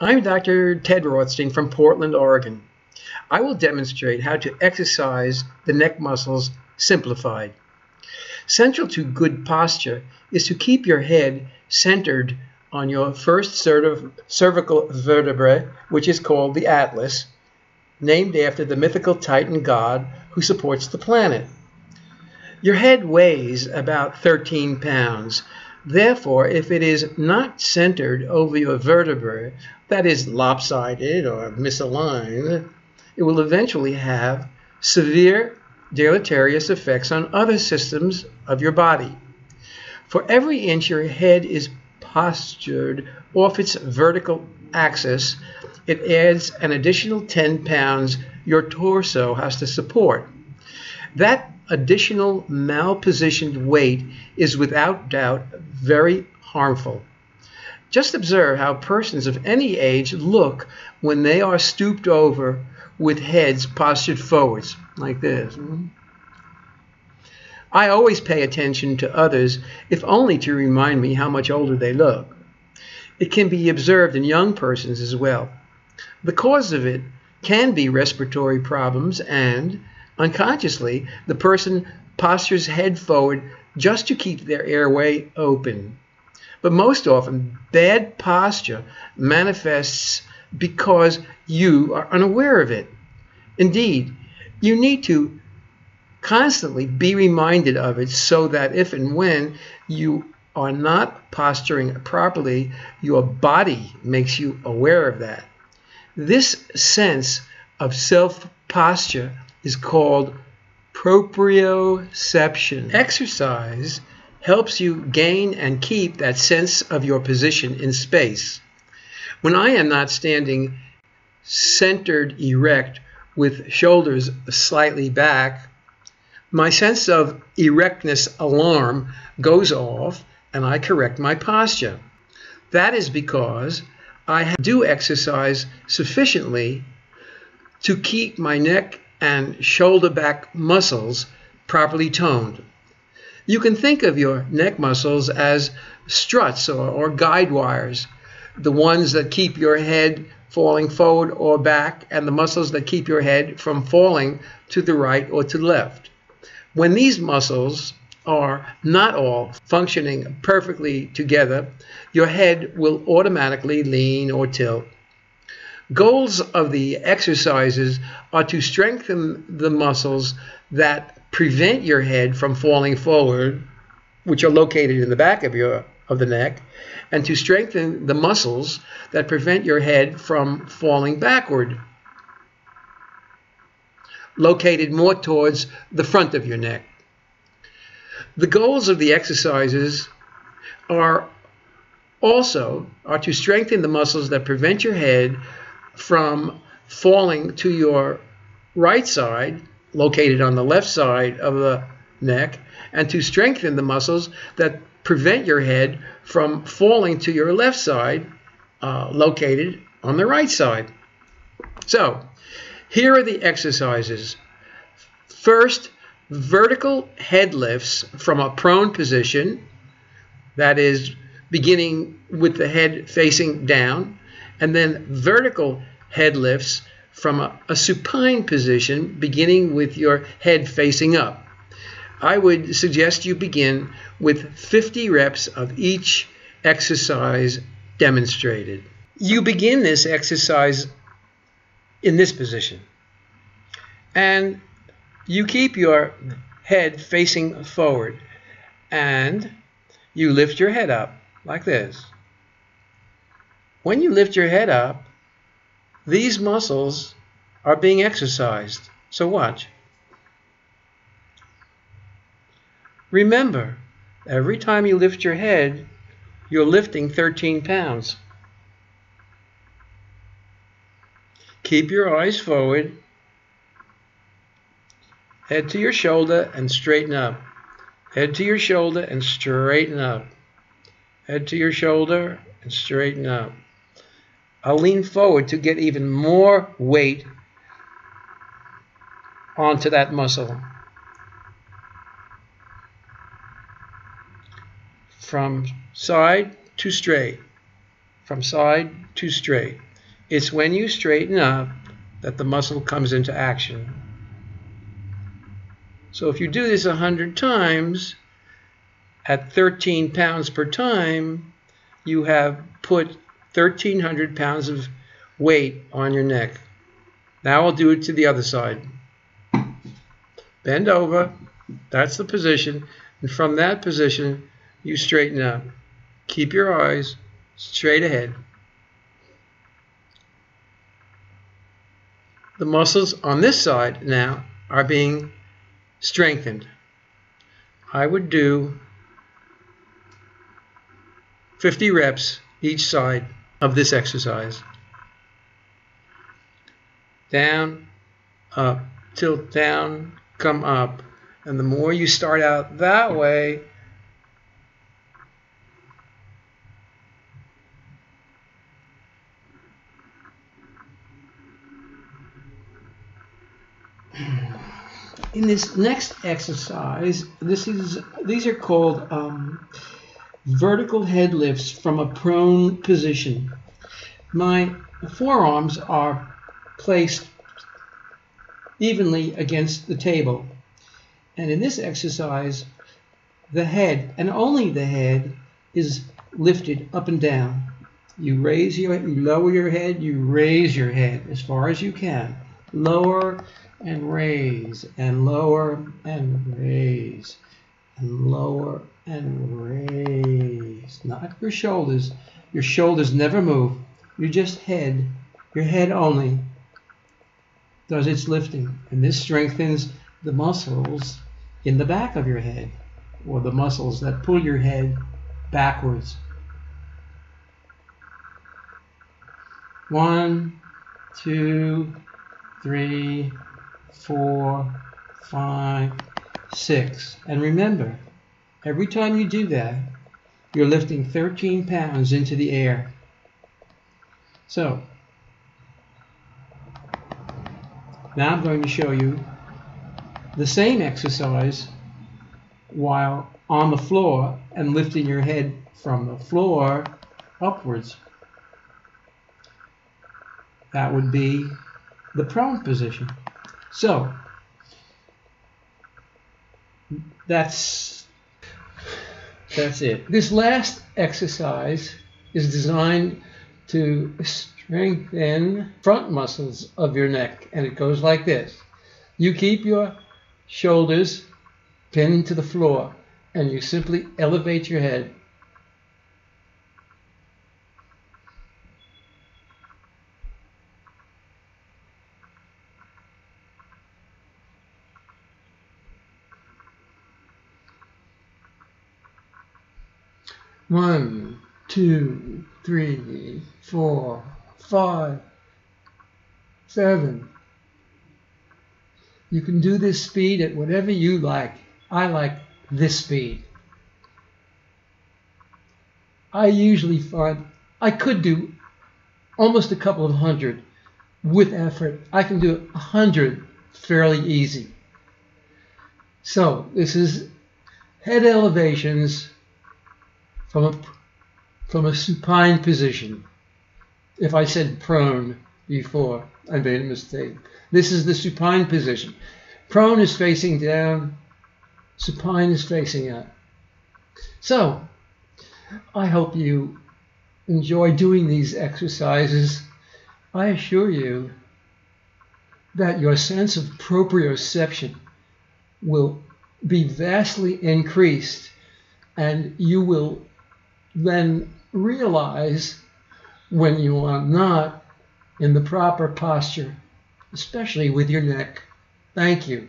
I'm Dr. Ted Rothstein from Portland, Oregon. I will demonstrate how to exercise the neck muscles simplified. Central to good posture is to keep your head centered on your first cervical vertebrae, which is called the atlas, named after the mythical Titan god who supports the planet. Your head weighs about 13 pounds. Therefore, if it is not centered over your vertebrae, that is lopsided or misaligned, it will eventually have severe deleterious effects on other systems of your body. For every inch your head is postured off its vertical axis, it adds an additional 10 pounds your torso has to support. That additional malpositioned weight is without doubt very harmful. Just observe how persons of any age look when they are stooped over with heads postured forwards, like this. Mm-hmm. I always pay attention to others, if only to remind me how much older they look. It can be observed in young persons as well. The cause of it can be respiratory problems, and unconsciously, the person postures head forward just to keep their airway open. But most often, bad posture manifests because you are unaware of it. Indeed, you need to constantly be reminded of it so that if and when you are not posturing properly, your body makes you aware of that. This sense of self posture is called proprioception. Exercise helps you gain and keep that sense of your position in space. When I am not standing centered erect with shoulders slightly back, my sense of erectness alarm goes off and I correct my posture. That is because I do exercise sufficiently to keep my neck and shoulder back muscles properly toned. You can think of your neck muscles as struts or, or guide wires, the ones that keep your head falling forward or back, and the muscles that keep your head from falling to the right or to the left. When these muscles are not all functioning perfectly together, your head will automatically lean or tilt. Goals of the exercises are to strengthen the muscles that prevent your head from falling forward, which are located in the back of your of the neck, and to strengthen the muscles that prevent your head from falling backward located more towards the front of your neck. The goals of the exercises are also are to strengthen the muscles that prevent your head from falling to your right side, located on the left side of the neck, and to strengthen the muscles that prevent your head from falling to your left side, uh, located on the right side. So, here are the exercises. First, vertical head lifts from a prone position, that is beginning with the head facing down, and then vertical head lifts from a, a supine position, beginning with your head facing up. I would suggest you begin with 50 reps of each exercise demonstrated. You begin this exercise in this position. And you keep your head facing forward and you lift your head up like this. When you lift your head up, these muscles are being exercised. So watch. Remember, every time you lift your head, you're lifting 13 pounds. Keep your eyes forward. Head to your shoulder and straighten up. Head to your shoulder and straighten up. Head to your shoulder and straighten up. I'll lean forward to get even more weight onto that muscle. From side to straight. from side to straight. It's when you straighten up that the muscle comes into action. So if you do this a 100 times at 13 pounds per time, you have put 1,300 pounds of weight on your neck. Now I'll do it to the other side. Bend over. That's the position. And from that position, you straighten up. Keep your eyes straight ahead. The muscles on this side now are being strengthened. I would do 50 reps each side of this exercise. Down, up, tilt down, come up. And the more you start out that way, in this next exercise, this is these are called um, vertical head lifts from a prone position. My forearms are placed evenly against the table. And in this exercise, the head, and only the head, is lifted up and down. You raise your, you lower your head, you raise your head as far as you can. Lower and raise, and lower and raise, and lower and raise. Not your shoulders. Your shoulders never move. You just head, your head only does its lifting. And this strengthens the muscles in the back of your head, or the muscles that pull your head backwards. One, two, three, four, five, six. And remember, every time you do that, you're lifting 13 pounds into the air. So, now I'm going to show you the same exercise while on the floor and lifting your head from the floor upwards. That would be the prone position. So that's that's it. This last exercise is designed to strengthen front muscles of your neck and it goes like this. You keep your shoulders pinned to the floor and you simply elevate your head One, two, three, four, five, seven. You can do this speed at whatever you like. I like this speed. I usually find I could do almost a couple of hundred with effort. I can do a hundred fairly easy. So this is head elevations from a, from a supine position. If I said prone before, I made a mistake. This is the supine position. Prone is facing down, supine is facing up. So, I hope you enjoy doing these exercises. I assure you that your sense of proprioception will be vastly increased and you will then realize when you are not in the proper posture, especially with your neck. Thank you.